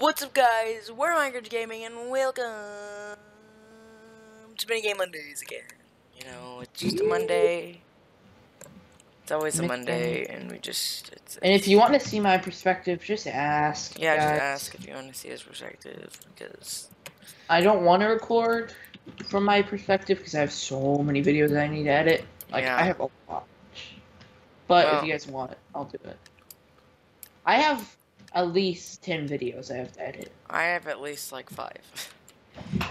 What's up guys, we're MineCringe Gaming and welcome to Mini Game Mondays again. You know, it's just a Monday. It's always a Monday and we just... It's, And if you want to see my perspective, just ask. yeah, guys. just ask if you want to see his perspective because... I don't want to record from my perspective because I have so many videos I need to edit. Like Yeah. I have a lot. But Well- if you guys want it, I'll do it. I have at least ten videos I have to edit. I have at least like five.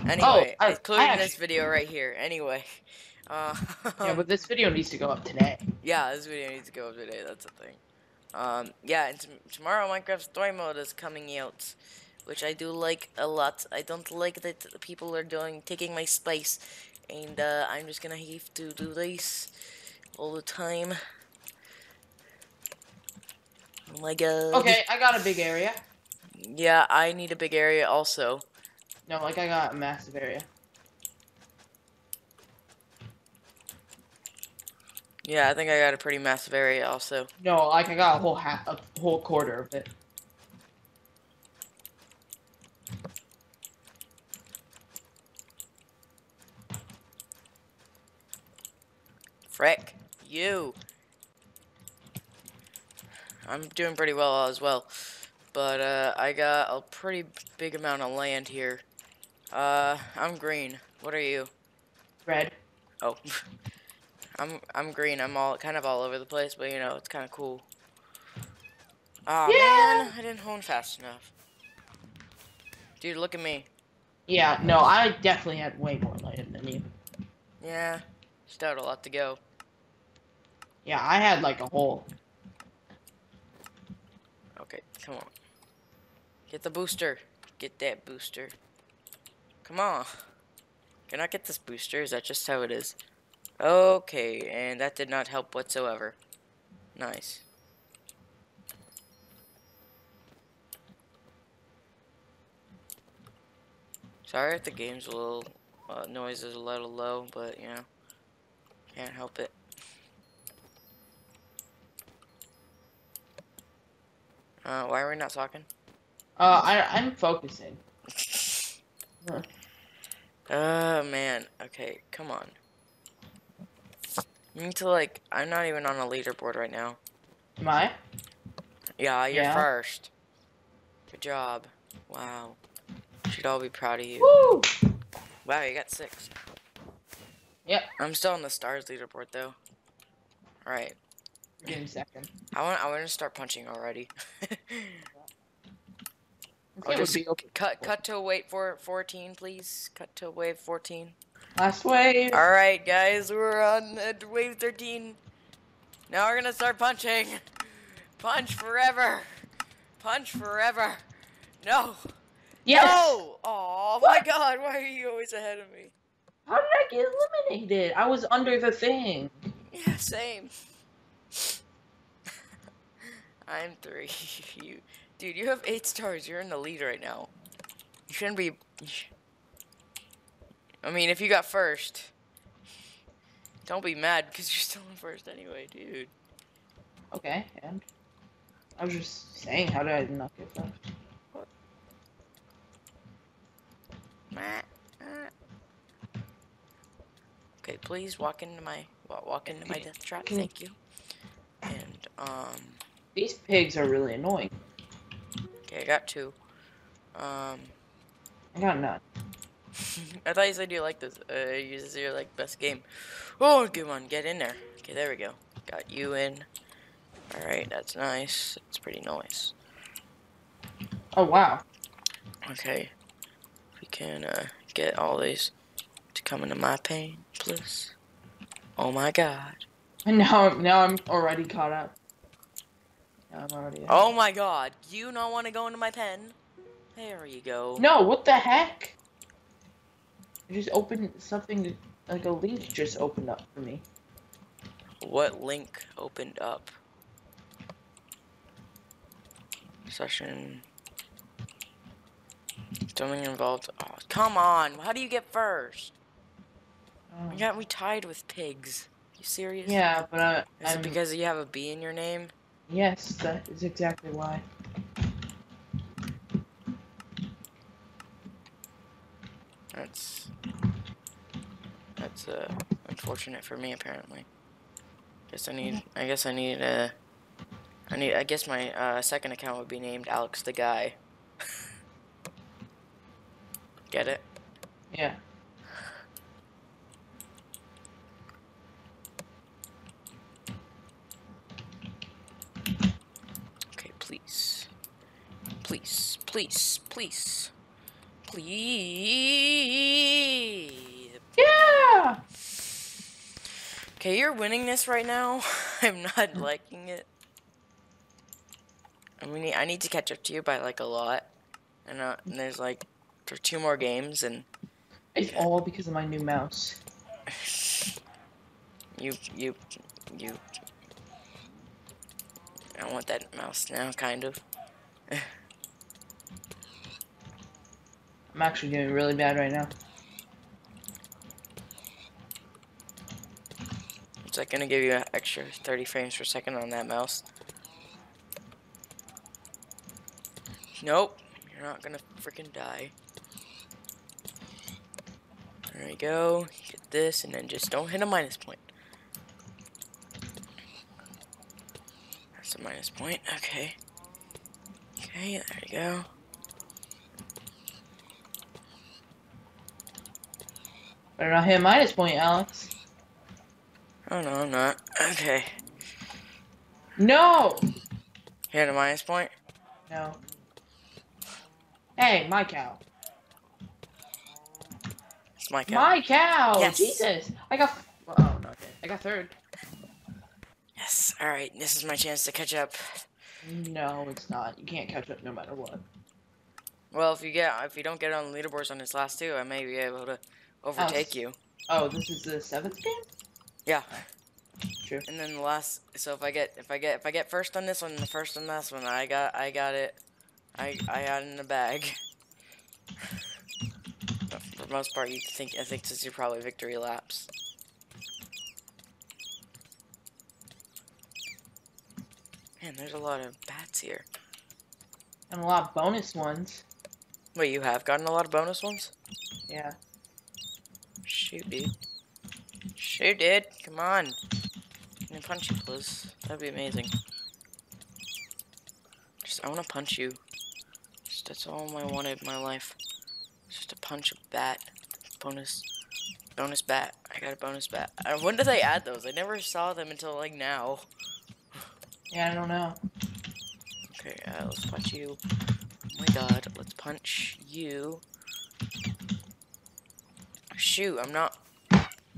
Anyway, I- including I this video right here. Anyway. Uh, yeah, but this video needs to go up today. Yeah, this video needs to go up today. That's the thing. Um, yeah, and tomorrow Minecraft Story Mode is coming out, which I do like a lot. I don't like that people are doing taking my space, and uh, I'm just gonna have to do this all the time. Oh uh, my. Okay, I got a big area. Yeah, I need a big area also. No, like I got a massive area. Yeah, I think I got a pretty massive area also. No, like I got a whole half, a whole quarter of it. Frick, you. I'm doing pretty well as well. But, uh, I got a pretty big amount of land here. Uh, I'm green. What are you? Red. Oh. I'm, I'm green. I'm all, kind of all over the place, but, you know, it's kind of cool. Aw, Yeah. man. I didn't hone fast enough. Dude, look at me. Yeah, no, I definitely had way more land than you. Yeah. Still had a lot to go. Yeah, I had like a whole. Okay, come on. Get the booster. Get that booster. Come on. Can I get this booster? Is that just how it is? Okay, and that did not help whatsoever. Nice. Sorry if the game's a little, uh, noise is a little low, but, you know, can't help it. Uh, why are we not talking? Uh, I I'm focusing. Oh man. Okay, come on. You need to like. I'm not even on a leaderboard right now. Am I? Yeah, you're Yeah. first. Good job. Wow. Should all be proud of you. Woo! Wow, you got six. Yep. I'm still on the stars leaderboard though. All right. Give me a second. I want. I want to start punching already. Okay, just be okay. cut. Cut to wait for 14, please. Cut to wave 14. Last wave. All right, guys, we're on uh, wave 13. Now we're gonna start punching. Punch forever. Punch forever. No. Yes. No. Oh my God! Why are you always ahead of me? How did I get eliminated? I was under the thing. Yeah, same. I'm three. you, dude, you have eight stars. You're in the lead right now. You shouldn't be. you sh- I mean, if you got first, don't be mad because you're still in first anyway, dude. Okay, and I was just saying, how did I not get first? Okay, please walk into my walk into my death trap. Thank you. And um, These pigs are really annoying. okay, I got two. Um, I got none. I thought you said you like this. Uh, this is your like best game. Oh, good one. Get in there. Okay, there we go. Got you in. All right, that's nice. It's pretty nice. Oh wow. Okay, we can uh, get all these to come into my pane, please. Oh my God. And now, now I'm already caught up. Now I'm already. Oh my God. Do you not want to go into my pen? There you go. No, what the heck? I just opened something like a link just opened up for me. What link opened up? Session. Something involved. Oh, come on! How do you get first? Um, We got we tied with pigs. You serious? yeah, but uh, Is it I'm, because you have a B in your name? Yes, that is exactly why. That's that's uh unfortunate for me apparently. Guess I need I guess I need uh I need I guess my uh, second account would be named Alex the Guy. Please, please, please. Yeah. Okay, you're winning this right now. I'm not liking it. I mean, I need to catch up to you by like a lot. And, uh, and there's like two more games, and It's all because of my new mouse. you, you, you. I want that mouse now, kind of. I'm actually doing really bad right now. It's like gonna give you an extra 30 frames per second on that mouse. Nope, you're not gonna freaking die. There you go. Get this, and then just don't hit a minus point. That's a minus point. Okay. Okay, there you go. Better not hit a minus point, Alex. Oh no, I'm not. Okay. No. Hit a minus point. No. Hey, my cow. It's my cow. My cow. Yes. Jesus. I got. Oh no. okay. I got third. Yes. All right. This is my chance to catch up. No, it's not. You can't catch up no matter what. Well, if you get if you don't get on the leaderboards on this last two, I may be able to overtake oh. you. Oh, this is the seventh game. Yeah. True. And then the last, so if I get if I get if I get first on this one, the first on this one, I got I got it. I I got it in the bag. But for the most part, you think I think this is probably victory laps. Man, there's a lot of bats here. And a lot of bonus ones. Wait, you have gotten a lot of bonus ones? Yeah. Shoot, dude. Shoot, dude. Come on. Can I punch you, please? That'd be amazing. Just, I want to punch you. Just, that's all I wanted in my life. Just to punch a bat. Bonus. Bonus bat. I got a bonus bat. Uh, when did they add those? I never saw them until, like, now. Yeah, I don't know. Okay, uh, let's punch you. Oh my god, let's punch you. Shoot, I'm not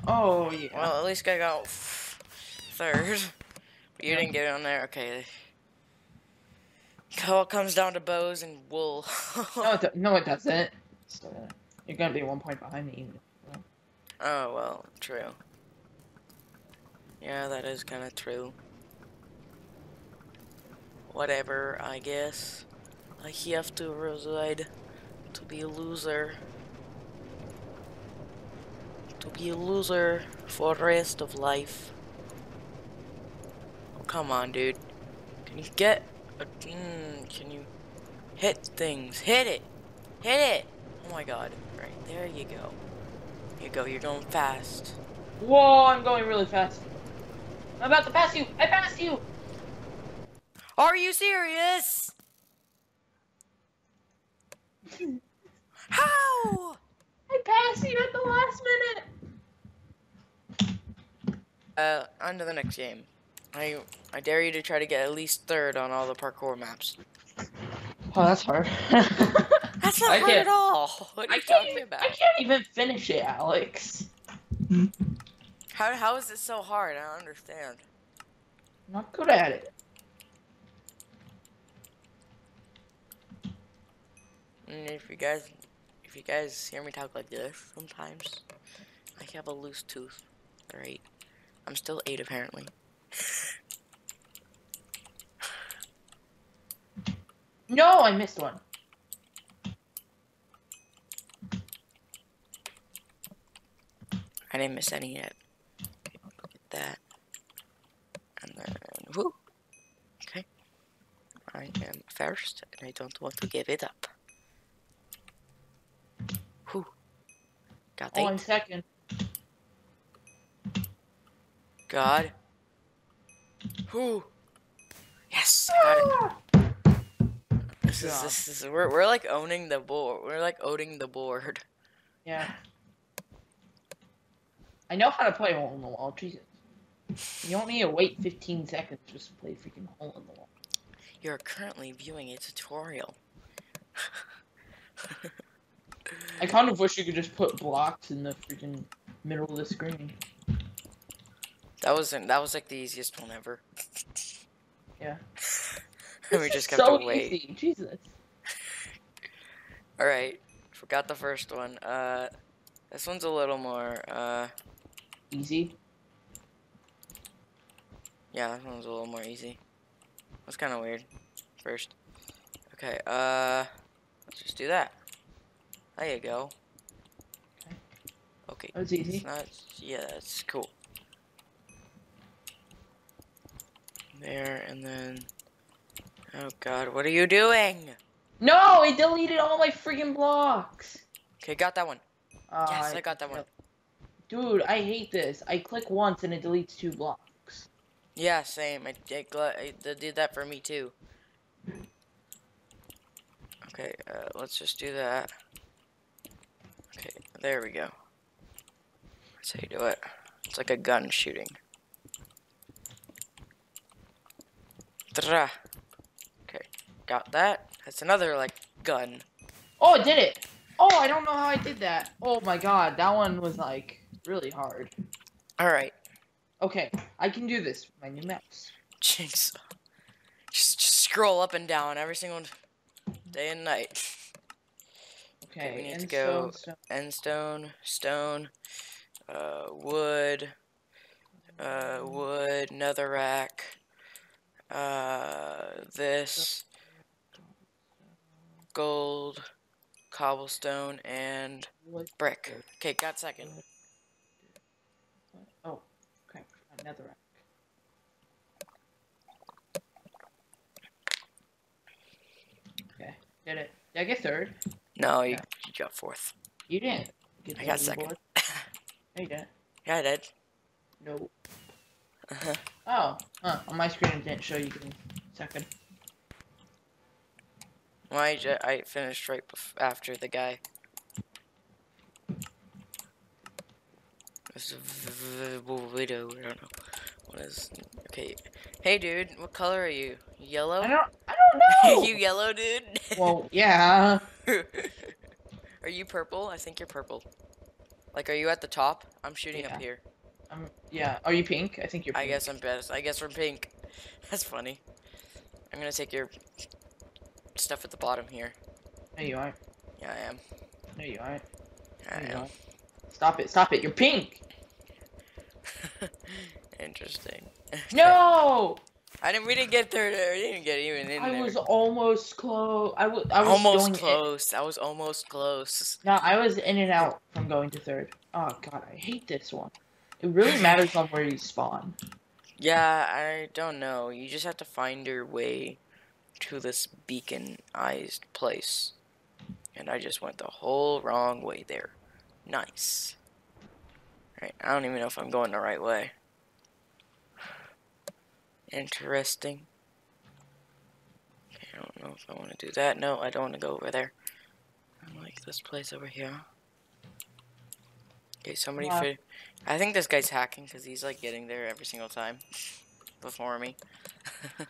Oh yeah. Well, at least I got third. But you Yeah. didn't get on there. Okay. It all comes down to bows and wool. no, it no, it doesn't. So, you're gonna be one point behind me. Even. oh, well, true. Yeah, that is kind of true. Whatever, I guess. I have to reside to be a loser. To be a loser for the rest of life. Oh, come on, dude. Can you get a. Mm, can you hit things? Hit it! Hit it! Oh my god. Right, there you go. Here you go, you're going fast. Whoa, I'm going really fast. I'm about to pass you. I passed you. Are you serious? How? I passed you at the last minute. Uh, on to the next game. I I dare you to try to get at least third on all the parkour maps. Oh, that's hard. That's not I hard can't- at all. What are I you can't. talking even- about? I can't even finish it, Alex. How how is it so hard? I don't understand. I'm not good at it. And if you guys if you guys hear me talk like this sometimes, I have a loose tooth. Alright. I'm still eight apparently. No, I missed one. I didn't miss any yet. Get that. And then, whoo. Okay. I am first, and I don't want to give it up. Whew. Got Oh, I'm second. God. Who? Yes, got it. This is this is we're we're like owning the board. We're like owning the board. Yeah. I know how to play hole in the wall. Jesus. You don't need to wait 15 seconds just to play freaking hole in the wall. You're currently viewing a tutorial. I kind of wish you could just put blocks in the freaking middle of the screen. That wasn't that was like the easiest one ever. Yeah. we just kept so to wait. easy. Jesus. All right, forgot the first one. Uh, this one's a little more. Uh, Easy. yeah, this one's a little more easy. That's kind of weird. First. Okay. Uh, let's just do that. There you go. Okay. Okay. That was easy. Not. Yeah, that's cool. There and then. Oh God, what are you doing? No, it deleted all my freaking blocks. Okay, got that one. Uh, Yes, I got that one. Dude, I hate this. I click once and it deletes two blocks. Yeah, same. I, I, gl- I did that for me too. Okay, uh, let's just do that. Okay, there we go. That's how you do it. It's like a gun shooting. Okay, got that. That's another like gun. Oh, I did it. Oh, I don't know how I did that. Oh my god, that one was like really hard. All right, Okay, I can do this with my new mouse. jinx. Just, just scroll up and down every single day and night. Okay, we need to go- so- so- Endstone, stone, uh, wood, uh, wood, netherrack, uh, this, gold, cobblestone, and brick. Okay, got second. Oh, okay, another. Okay, did it. Did I get third? No, you, Yeah. you got fourth. You didn't. I got second. No, you didn't. Yeah, I did. No. Uh-huh. Oh, huh. On my screen, it didn't show you getting second. Well, I, I finished right bef- after the guy. This is v- v- v- widow. I don't know. What is? Okay. Hey, dude. What color are you? Yellow? I don't. I don't know. you yellow, dude? well, yeah. are you purple? I think you're purple. Like, are you at the top? I'm shooting Yeah. up here. Um, yeah. Are you pink? I think you're. I guess I'm best. I guess we're pink. That's funny. I'm gonna take your stuff at the bottom here. No, you aren't. Yeah, I am. No, you aren't. I No, am. aren't. Stop it! Stop it! You're pink. Interesting. No. I didn't. We didn't get there. We didn't get even in I there. was almost close. I was. I was almost in- close. I was almost close. No, I was in and out from going to third. Oh god, I hate this one. It really matters on where you spawn. Yeah, I don't know. You just have to find your way to this beacon-ized place, and I just went the whole wrong way there. Nice. I don't even know if I'm going the right way. Interesting. I don't know if I want to do that. No, I don't want to go over there. I like this place over here. Okay, somebody Wow. fi- I think this guy's hacking because he's like getting there every single time before me.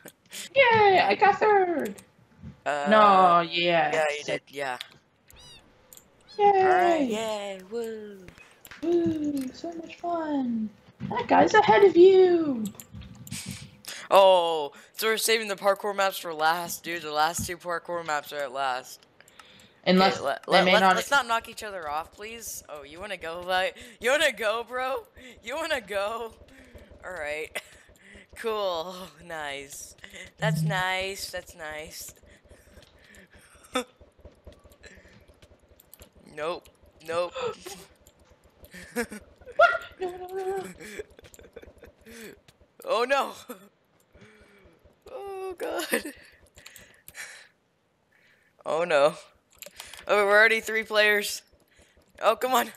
Yay! I got third. uh, no, yeah. Yeah, you did. Yeah. Yay! Alright, yay, woo. Woo! So much fun. That guy's ahead of you. Oh, so we're saving the parkour maps for last, dude. The last two parkour maps are at last. Unless Okay, let, they let, may let's, not. let's not knock each other off, please. Oh, you wanna go, like, you wanna go, bro? You wanna go? All right, cool, nice. That's nice. That's nice. nope. Nope. Oh no. Oh god. Oh no. Oh, we're already three players. Oh, come on.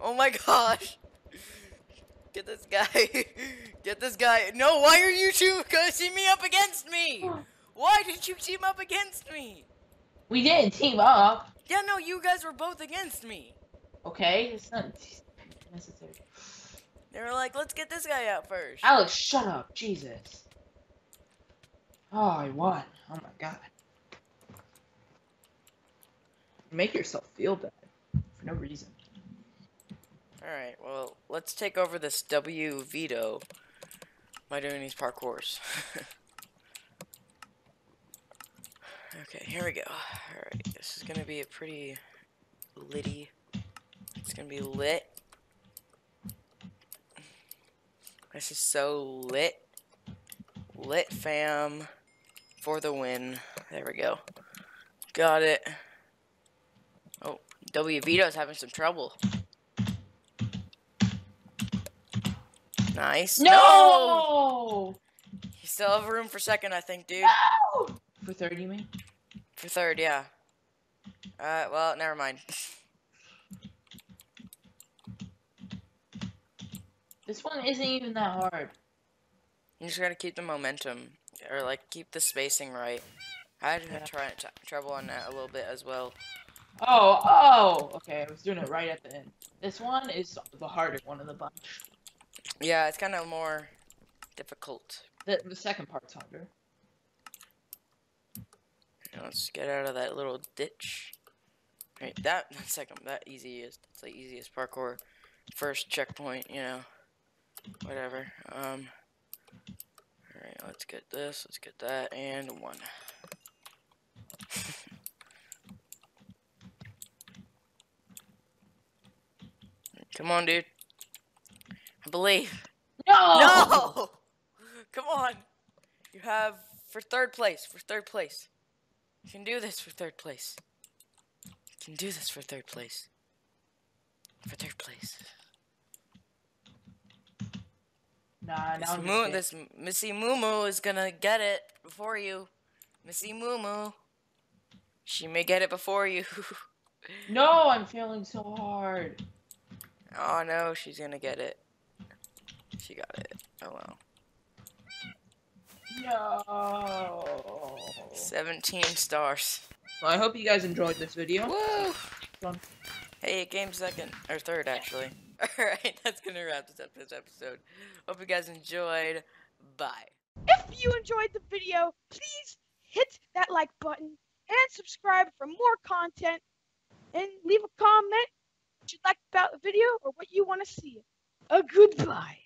Oh my gosh. Get this guy. Get this guy. No, why are you two gonna team me up against me? Why did you team up against me? We didn't team up. Yeah, no, you guys were both against me. Okay, it's not necessary. They were like, let's get this guy out first. Alex, shut up. Jesus. Oh, I won. Oh my god. Make yourself feel bad for no reason. Alright, well, let's take over this W veto by doing these parkours. okay, here we go. Alright, this is gonna be a pretty litty. It's gonna be lit. This is so lit. Lit fam for the win. There we go. Got it. W Vito's having some trouble. Nice. No! You still have room for second, I think, dude. No! For third, you mean? For third, yeah. Uh, well, never mind. This one isn't even that hard. You just gotta keep the momentum, or like keep the spacing right. I had to Yeah. try trouble on that a little bit as well. Oh, oh! Okay, I was doing it right at the end. This one is the harder one of the bunch. Yeah, it's kind of more difficult. The, the second part's harder. Now Let's get out of that little ditch. Right, that second, that easiest, it's the easiest parkour. First checkpoint, you know, whatever. Um, all right, let's get this, let's get that, and one. Come on, dude. I believe. No! No! Come on. You have for third place. For third place. You can do this for third place. You can do this for third place. For third place. Nah, This, I'm Moo, this Missy Moo is gonna get it before you. Missy Moo Moo. She may get it before you. No, I'm failing so hard. Oh no, she's gonna get it. She got it. Oh well. No. 17 stars. Well, I hope you guys enjoyed this video. Woo! Hey, it came second or third actually. All right, that's gonna wrap this up this episode. Hope you guys enjoyed. Bye. If you enjoyed the video, please hit that like button and subscribe for more content. And leave a comment you like about the video or what you want to see. A goodbye.